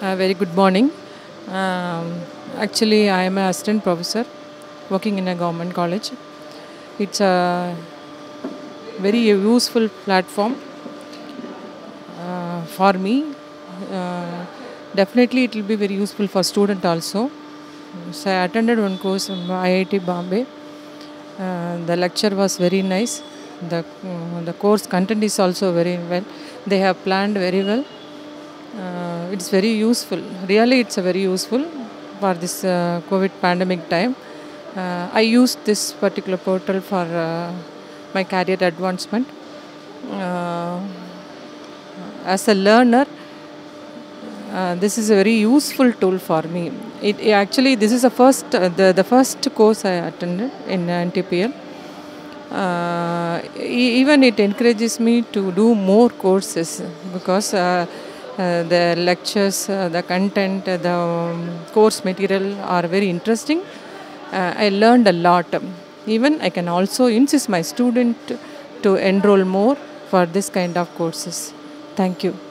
Uh, very good morning. Um, actually, I am an assistant professor working in a government college. It's a very useful platform uh, for me. Uh, definitely, it will be very useful for student also. So I attended one course in IIT Bombay. Uh, the lecture was very nice. The uh, the course content is also very well. They have planned very well. It's very useful. Really, it's a very useful for this uh, COVID pandemic time. Uh, I used this particular portal for uh, my career advancement. Uh, as a learner, uh, this is a very useful tool for me. It, it actually this is the first uh, the the first course I attended in NPTEL. Even it encourages me to do more courses because the lectures, uh, the content, uh, the um, course material are very interesting. Uh, I learned a lot. Even I can also insist my student to enroll more for this kind of courses. Thank you.